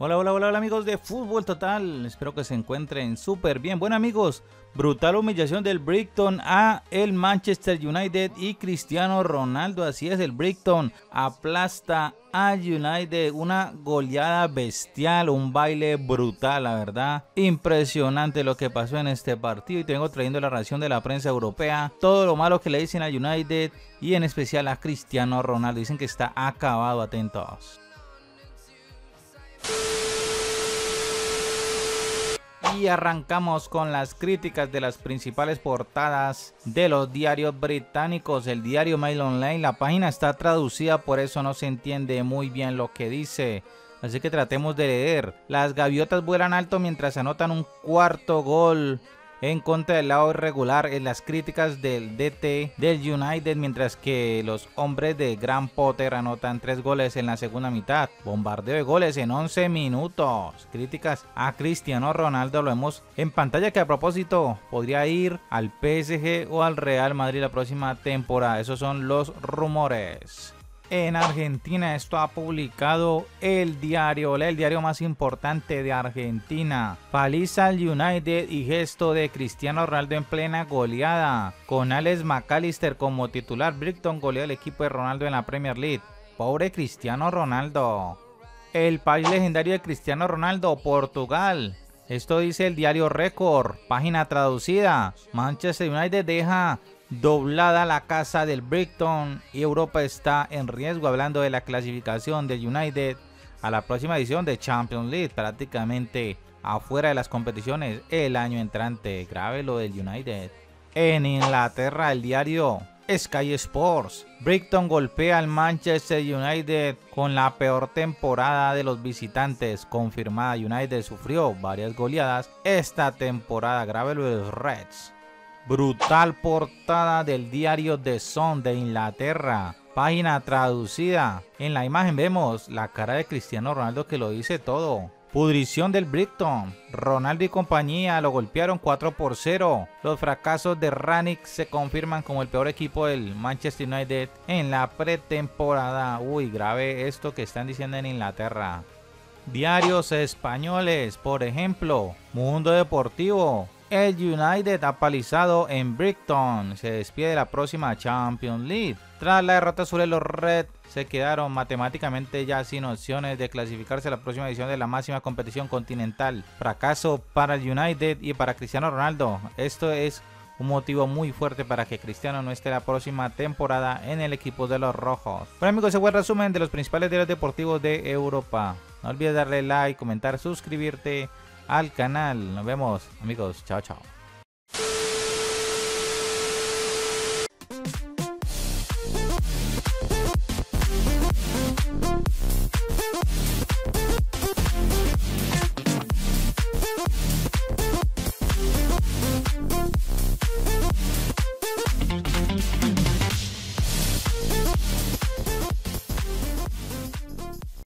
Hola, hola, hola, hola amigos de Fútbol Total. Espero que se encuentren súper bien. Bueno amigos, brutal humillación del Brighton a el Manchester United y Cristiano Ronaldo. Así es, el Brighton aplasta a United. Una goleada bestial, un baile brutal, la verdad. Impresionante lo que pasó en este partido. Y tengo trayendo la reacción de la prensa europea. Todo lo malo que le dicen a United y en especial a Cristiano Ronaldo. Dicen que está acabado, atentos. Y arrancamos con las críticas de las principales portadas de los diarios británicos. El diario Mail Online, la página está traducida, por eso no se entiende muy bien lo que dice. Así que tratemos de leer. Las gaviotas vuelan alto mientras anotan un cuarto gol en contra del lado irregular en las críticas del DT del United, mientras que los hombres de Gran Potter anotan tres goles en la segunda mitad. Bombardeo de goles en 11 minutos. Críticas a Cristiano Ronaldo, lo vemos en pantalla que a propósito podría ir al PSG o al Real Madrid la próxima temporada. Esos son los rumores en Argentina. Esto ha publicado el diario, el diario más importante de Argentina. Paliza al United y gesto de Cristiano Ronaldo en plena goleada. Con Alex McAllister como titular, Brighton goleó el equipo de Ronaldo en la Premier League. Pobre Cristiano Ronaldo. El país legendario de Cristiano Ronaldo, Portugal. Esto dice el diario Record, página traducida. Manchester United deja doblada la casa del Brighton y Europa está en riesgo hablando de la clasificación del United a la próxima edición de Champions League prácticamente afuera de las competiciones el año entrante. Grave lo del United. En Inglaterra el diario Sky Sports Brighton golpea al Manchester United con la peor temporada de los visitantes. Confirmada United sufrió varias goleadas esta temporada. Grave lo de los Reds Brutal portada del diario The Sun de Inglaterra. Página traducida. En la imagen vemos la cara de Cristiano Ronaldo que lo dice todo. Pudrición del Brighton. Ronaldo y compañía lo golpearon 4 por 0. Los fracasos de Rannick se confirman como el peor equipo del Manchester United en la pretemporada. Uy, grave esto que están diciendo en Inglaterra. Diarios españoles, por ejemplo, Mundo Deportivo. El United apalizado en Brighton se despide de la próxima Champions League. Tras la derrota sobre los Red, se quedaron matemáticamente ya sin opciones de clasificarse a la próxima edición de la máxima competición continental. Fracaso para el United y para Cristiano Ronaldo. Esto es un motivo muy fuerte para que Cristiano no esté la próxima temporada en el equipo de los rojos. Bueno amigos, ese fue el resumen de los principales diarios deportivos de Europa. No olvides darle like, comentar, suscribirte al canal. Nos vemos amigos. Chao, chao.